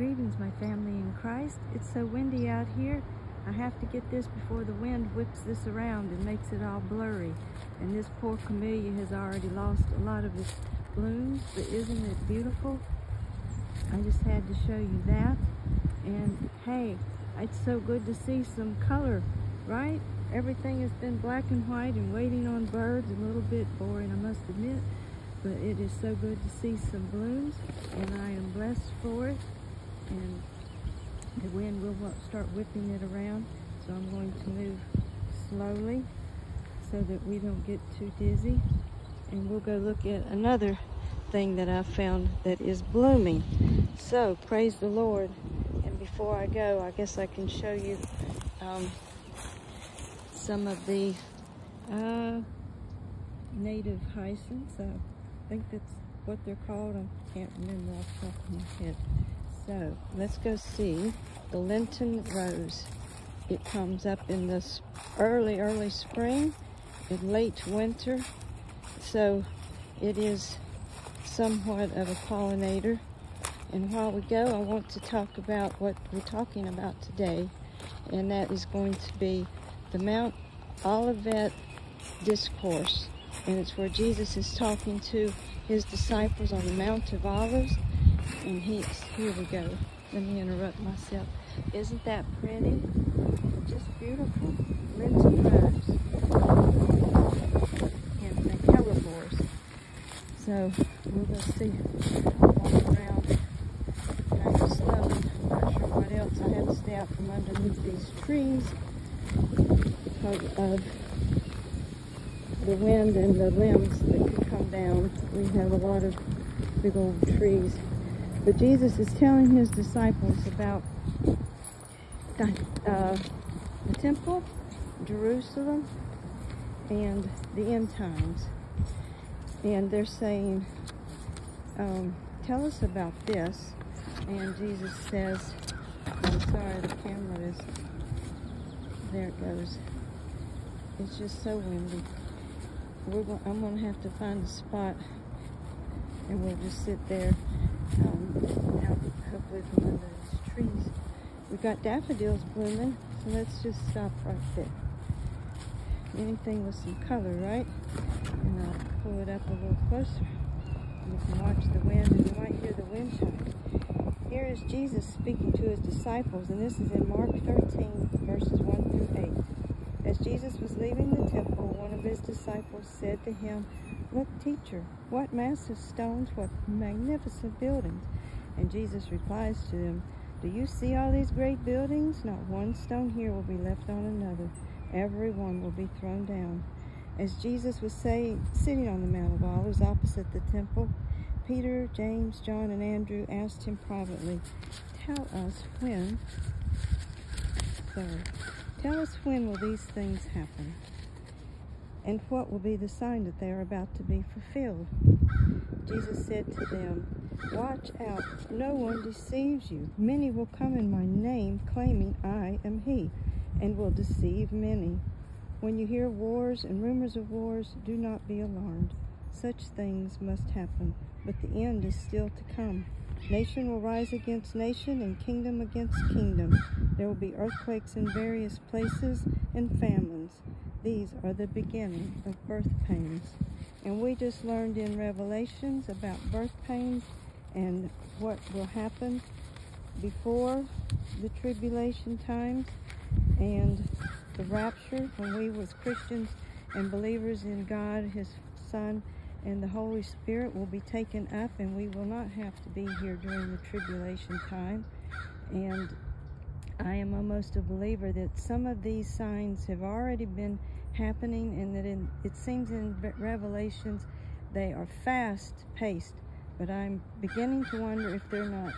Greetings, my family in Christ. It's so windy out here. I have to get this before the wind whips this around and makes it all blurry. And this poor camellia has already lost a lot of its blooms, but isn't it beautiful? I just had to show you that. And hey, it's so good to see some color, right? Everything has been black and white and waiting on birds, a little bit boring, I must admit but it is so good to see some blooms and I am blessed for it and the wind will start whipping it around. So I'm going to move slowly so that we don't get too dizzy. And we'll go look at another thing that I found that is blooming. So praise the Lord. And before I go I guess I can show you um, some of the uh, native hyacinths. I think that's what they're called. I can't remember off the top of my head. So let's go see the Lenten rose. It comes up in this early, early spring and late winter. So it is somewhat of a pollinator. And while we go, I want to talk about what we're talking about today. And that is going to be the Mount Olivet Discourse and it's where Jesus is talking to his disciples on the Mount of Olives. And he's, here we go. Let me interrupt myself. Isn't that pretty? Just beautiful. Lenten rose. And the hellebores. So we'll go see. Walk around. Kind of slowly. I'm not sure what else. I had to stay out from underneath these trees because of the wind and the limbs that could come down. We have a lot of big old trees. But Jesus is telling his disciples about the, uh, the temple, Jerusalem, and the end times. And they're saying, um, tell us about this. And Jesus says, I'm sorry, the camera is, there it goes. It's just so windy we're I'm going to have to find a spot and we'll just sit there um, these trees. We've got daffodils blooming, so let's just stop right there. Anything with some color, right? And I'll pull it up a little closer. You can watch the wind and you might hear the wind chime. Here is Jesus speaking to his disciples, and this is in Mark 13, verses 1 through 8. As Jesus was leaving the temple, one of his disciples said to him, Look, teacher, what massive stones, what magnificent buildings. And Jesus replies to them, Do you see all these great buildings? Not one stone here will be left on another. Every one will be thrown down. As Jesus was say, sitting on the Mount of Olives opposite the temple, Peter, James, John, and Andrew asked him privately, Tell us when, sorry, Tell us when will these things happen? And what will be the sign that they are about to be fulfilled? Jesus said to them, Watch out, no one deceives you. Many will come in my name, claiming I am he, and will deceive many. When you hear wars and rumors of wars, do not be alarmed. Such things must happen, but the end is still to come. Nation will rise against nation and kingdom against kingdom. There will be earthquakes in various places and famines. These are the beginning of birth pains. And we just learned in Revelations about birth pains and what will happen before the tribulation times and the rapture when we as Christians and believers in God, his son, and the Holy Spirit will be taken up and we will not have to be here during the tribulation time. And I am almost a believer that some of these signs have already been happening and that in, it seems in Revelations they are fast paced, but I'm beginning to wonder if they're not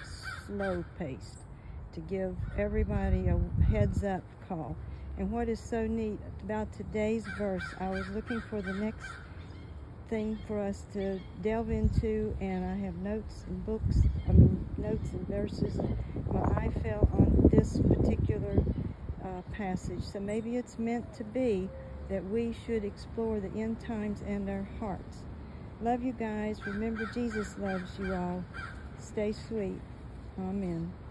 slow paced to give everybody a heads up call. And what is so neat about today's verse, I was looking for the next thing for us to delve into and I have notes and books, I mean notes and verses. My eye fell on this particular uh, passage. So maybe it's meant to be that we should explore the end times and our hearts. Love you guys. Remember Jesus loves you all. Stay sweet. Amen.